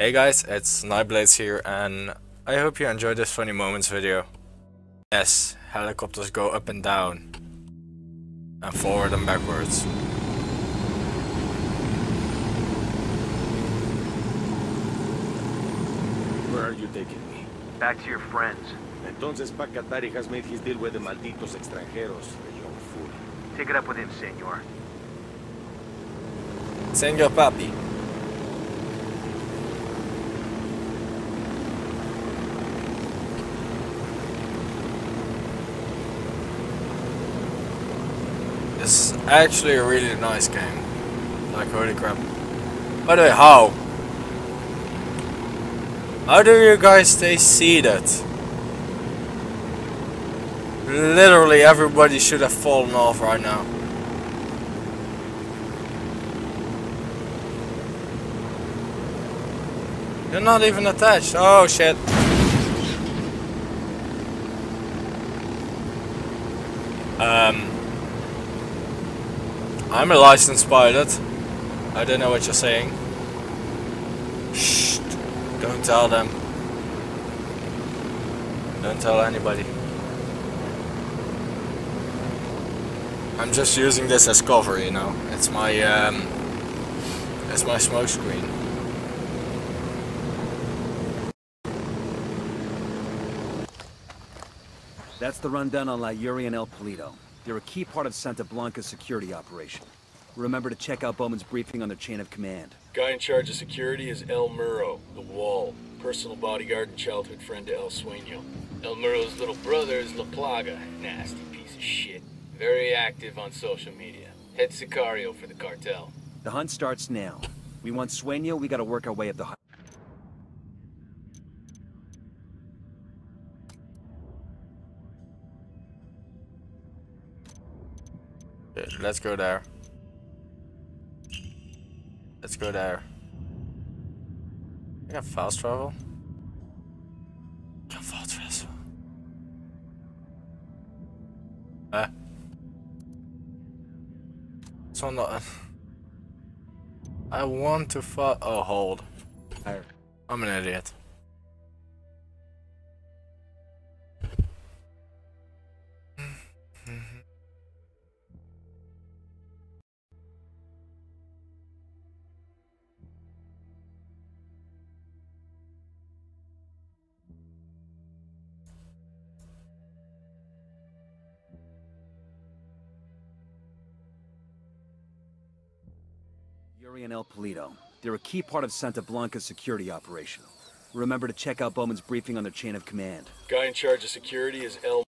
Hey guys, it's Nightbladez here and I hope you enjoyed this funny moments video. Yes, helicopters go up and down. And forward and backwards. Where are you taking me? Back to your friends. Entonces Pac Katari has made his deal with the malditos extranjeros, the young fool. Take it up with him, senor. Senor Papi. This is actually a really nice game. Like holy crap. By the way, how? How do you guys stay seated? Literally everybody should have fallen off right now. You're not even attached. Oh shit. Um, I'm a licensed pilot. I don't know what you're saying. Shh. Don't tell them. Don't tell anybody. I'm just using this as cover, you know. It's my um, it's my smoke screen. That's the rundown on La Yuri and El Polito. They're a key part of Santa Blanca's security operation. Remember to check out Bowman's briefing on their chain of command. Guy in charge of security is El Muro, the Wall, personal bodyguard and childhood friend to El Sueño. El Muro's little brother is La Plaga, nasty piece of shit. Very active on social media. Head Sicario for the cartel. The hunt starts now. We want Sueño, we gotta work our way up the Let's go there. Let's go there. I got fast travel. Kan fast travel. Eh. So not. I want to fa- Oh, hold. I'm an idiot. Yuri and El Polito. They're a key part of Santa Blanca's security operation. Remember to check out Bowman's briefing on their chain of command. Guy in charge of security is El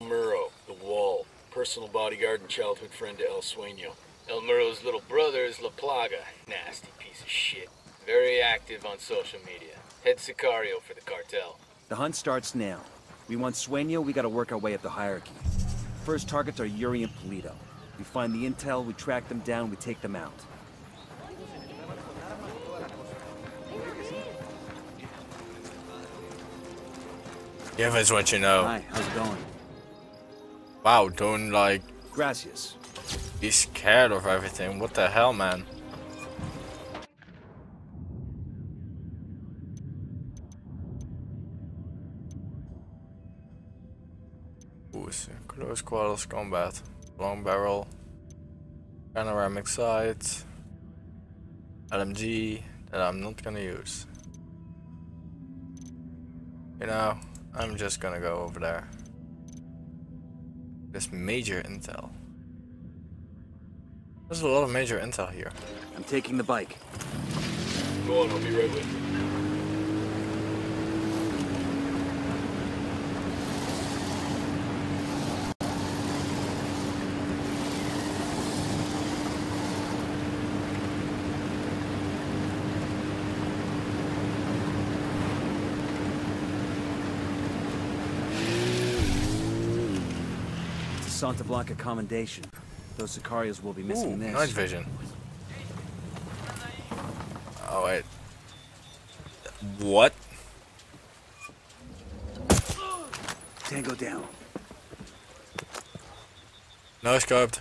Muro, the Wall, personal bodyguard and childhood friend to El Sueño. El Muro's little brother is La Plaga, nasty piece of shit. Very active on social media. Head Sicario for the cartel. The hunt starts now. We want Sueño, we gotta work our way up the hierarchy. First targets are Yuri and Polito. We find the intel, we track them down, we take them out. Give us what you know. Hi, how's it going? Wow, don't like Gracias. be scared of everything. What the hell, man? Ooh, close quarters combat. Long barrel. Panoramic sight. LMG that I'm not gonna use. You know, I'm just gonna go over there. This major intel. There's a lot of major intel here. I'm taking the bike. Go on, I'll be right with you. on to block accommodation. Those Sicarios will be missing Ooh, this. Night vision. Oh, wait. What? Tango down. No scoped.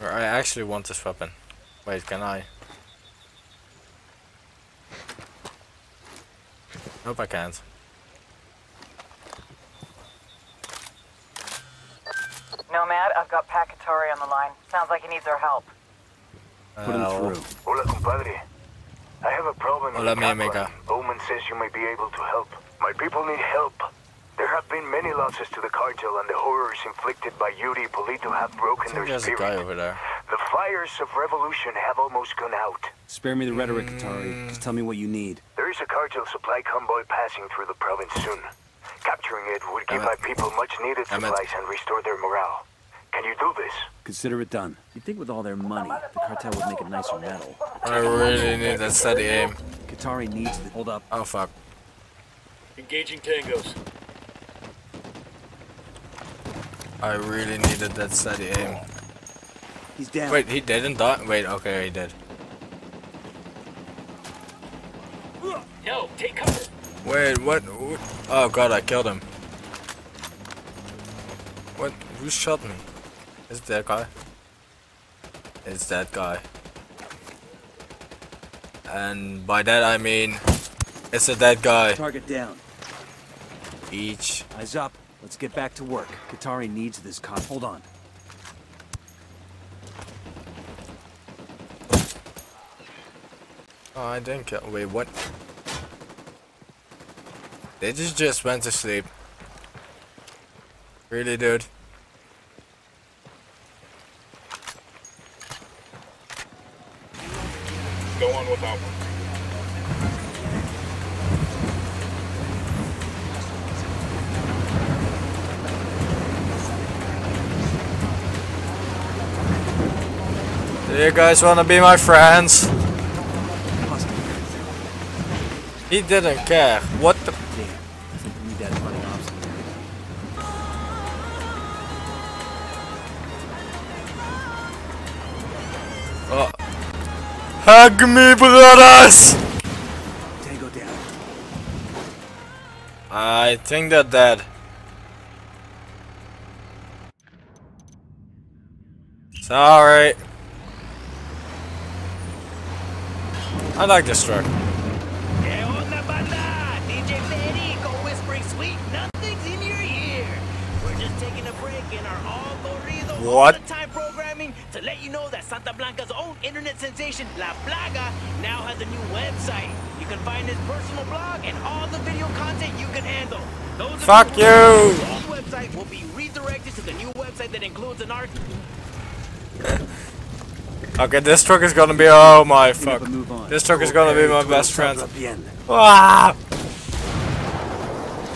I actually want this weapon. Wait, can I? Nope, I can't. Nomad, I've got Pac Katari on the line. Sounds like he needs our help. Put him through. Hola, compadre. I have a problem Hola, in mi Kaplan. amiga. Bowman says you may be able to help. My people need help. There have been many losses to the cartel, and the horrors inflicted by Yuri Polito have broken think their there's a guy over there. The fires of revolution have almost gone out. Spare me the rhetoric, Katari. Just tell me what you need. There is a cartel supply convoy passing through the province soon. Capturing it would give Damn my people much needed supplies and restore their morale. Can you do this? Consider it done. You'd think with all their money, the cartel would make a nicer medal. I really need that steady aim. Katari needs the... Hold up. Oh fuck. Engaging tangos. I really needed that steady aim. He's down. Wait, he didn't die? Wait, okay, he did. No, take cover. Wait, what? Oh god, I killed him. What? Who shot me? Is it that guy? It's that guy. And by that I mean, it's a dead guy. Target down. Each. Eyes up. Let's get back to work. Katari needs this con. Hold on. Oh, I didn't kill. Wait, what? They just just went to sleep. Really, dude? Go on without one. Do you guys wanna be my friends? He didn't care. What the? Hug me, brothers! Tango down. I think they're dead. Sorry. I like this truck. ¿Qué onda, banda? DJ Perico whispering sweet nothings in your ear. We're just taking a break in our all corrido What? To let you know that Santa Blanca's own internet sensation, La Plaga, now has a new website. You can find his personal blog and all the video content you can handle. Those Fuck you. the website will be redirected to the new website that includes an art. Okay, this truck is gonna be. Oh my fuck. and move on. This truck is gonna be my best friend. Bien. Ah!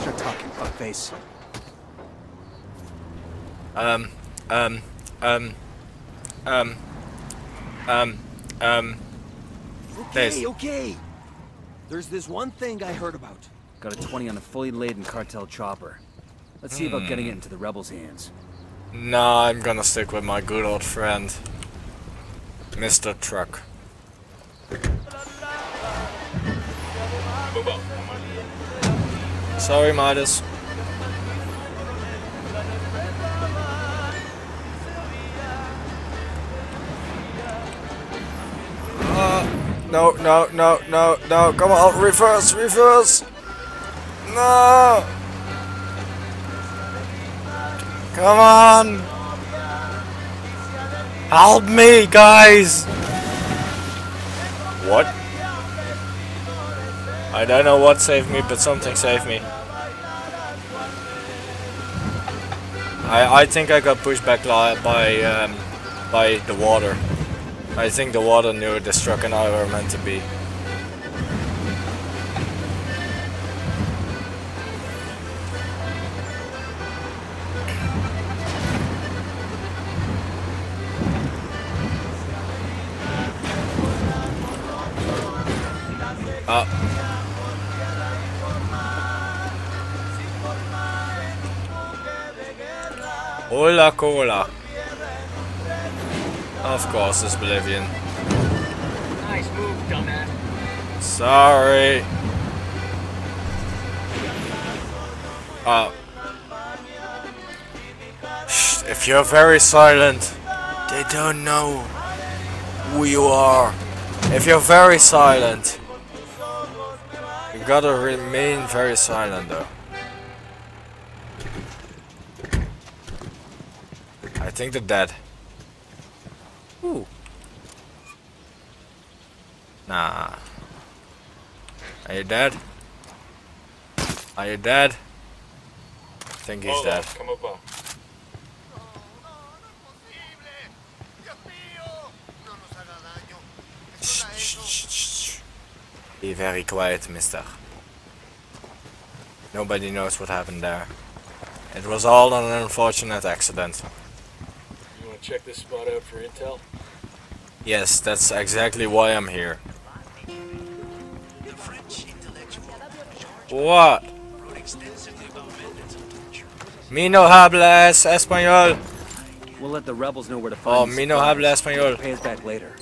Start talking, fuckface. Um, um, um, um, um, um. This. Okay, okay. There's this one thing I heard about. Got a 20 on a fully laden cartel chopper. Let's see about getting it into the rebels' hands. Nah, I'm gonna stick with my good old friend, Mr. Truck. Sorry, Midas. No, no, no, no, no, come on, reverse, reverse! No! Come on! Help me, guys! What? I don't know what saved me, but something saved me. I I think I got pushed back by um, by the water. I think the water knew this truck and I were meant to be. Ah. Hola cola. Of course, it's Bolivian. Nice move, dumbass. Sorry. Uh. Shh, if you're very silent, they don't know who you are. If you're very silent, you gotta remain very silent though. I think they're dead. Ooh. Nah. Are you dead? Are you dead? I think he's dead. come up. shh. Be very quiet, mister. Nobody knows what happened there. It was all an unfortunate accident. You want to check this spot out for intel? Yes, that's exactly why I'm here. What? Mi no hablas español. We'll let the rebels know where to Oh, find these mi no supplies. habla español. Pay us back later.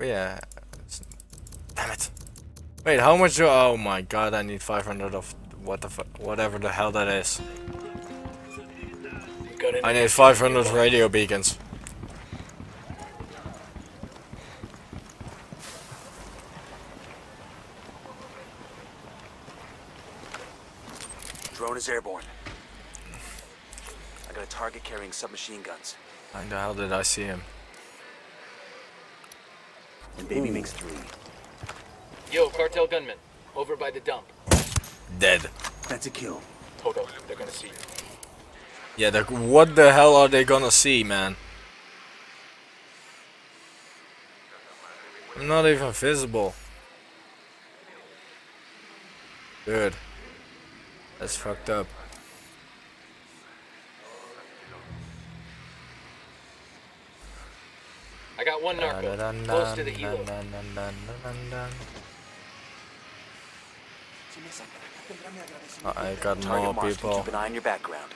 Yeah. Damn it. Wait, how much do- Oh my god, I need 500 of what the fu- whatever the hell that is. You got any I need 500 radio beacons. Drone is airborne. I got a target carrying submachine guns. How the hell did I see him? And baby makes three. Yo, cartel gunman, over by the dump. Dead. That's a kill. Hold up, they're gonna see you. Yeah, the, what the hell are they gonna see, man? I'm not even visible. Good. That's fucked up. I got one narco, close to the helo. I got Target more marked. people. Keep an eye on your background.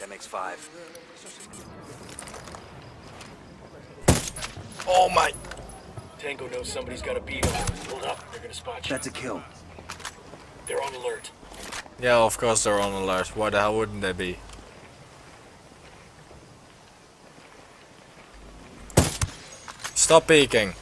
That makes five. Oh my! Tango knows somebody's got a beat on him. Hold up, they're gonna spot you. That's a kill. They're on alert. Yeah, of course they're on alert. Why the hell wouldn't they be? Stop peeking.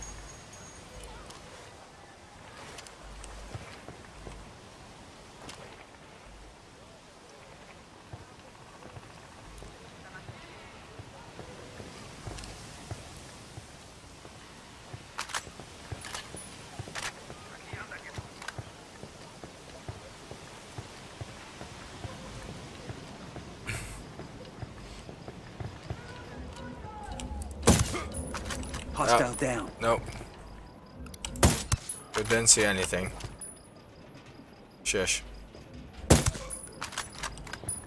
Hostile ah. down. Nope. We didn't see anything. Shush.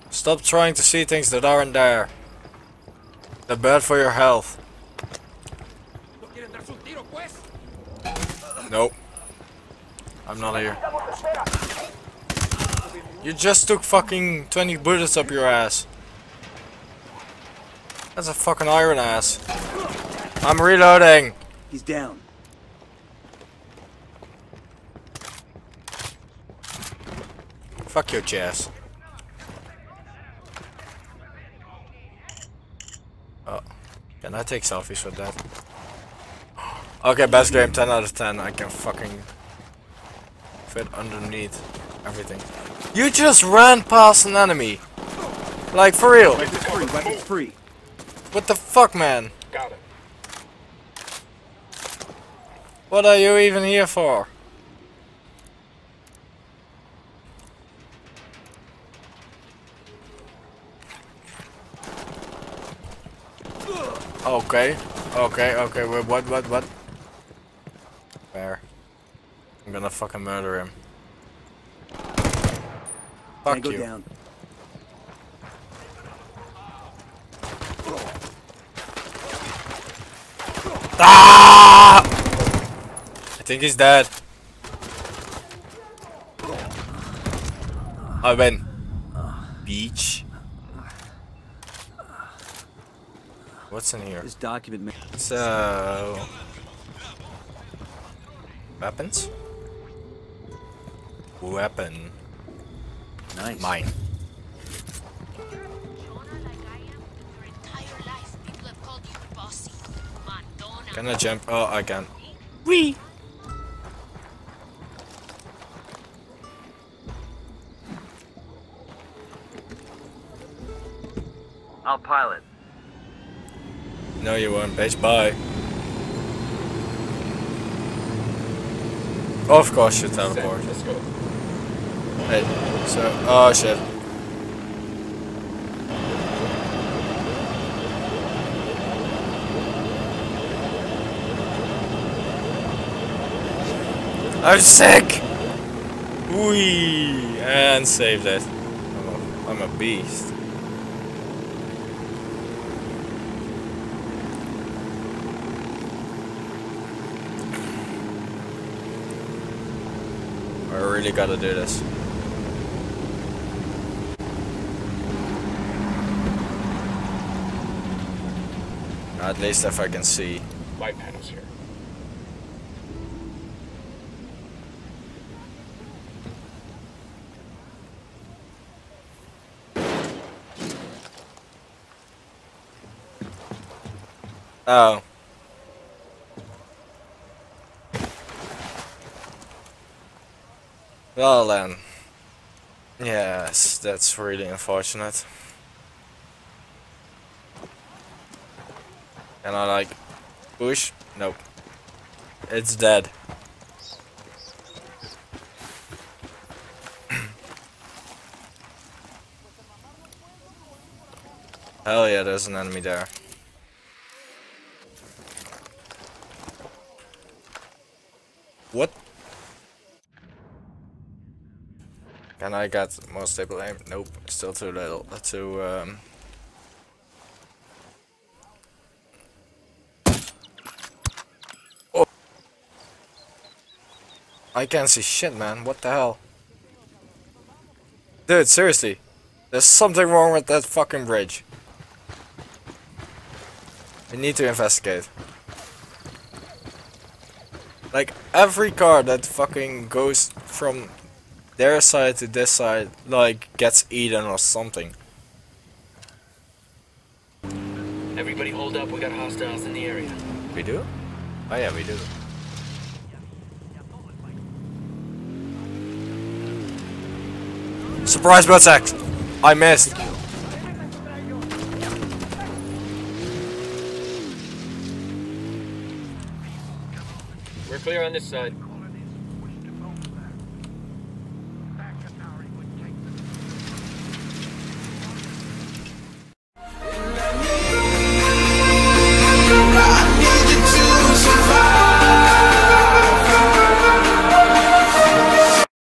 Stop trying to see things that aren't there. They're bad for your health. Nope. I'm not here. You just took fucking 20 bullets up your ass. That's a fucking iron ass. I'm reloading. He's down. Fuck your chest. Oh, can I take selfies with that? Okay, best game, 10 out of 10. I can fucking fit underneath everything. You just ran past an enemy. Like, for real. Weapons free. Weapons free. What the fuck, man? Got him. What are you even here for? Okay, okay, okay, wait, what, what, what? Where? I'm gonna fucking murder him. Fuck Tango you. down. Ah! I think he's dead. I win. Beach. What's in here? This document. So uh, weapons. Weapon. Nice. Mine. Can I jump? Oh, I can. Wee! Pilot. No, you won't, bitch. Bye. Of course you teleport. Let's go. Hey, so, oh shit. I'm sick! Wee! And saved it. I'm a, I'm a beast. I really gotta do this. At least if I can see. White panels here. Oh. Well then. Yes, that's really unfortunate. And I like push? Nope. It's dead. Hell yeah, there's an enemy there. What? Can I get more stable aim? Nope, still too little. Too um. Oh. I can't see shit, man. What the hell? Dude, seriously. There's something wrong with that fucking bridge. We need to investigate. Like every car that fucking goes from their side to this side, like gets eaten or something. Everybody hold up, we got hostiles in the area. We do? Oh yeah, we do. Surprise butt sex! I missed. We're clear on this side.